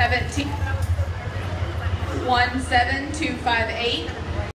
17 17258.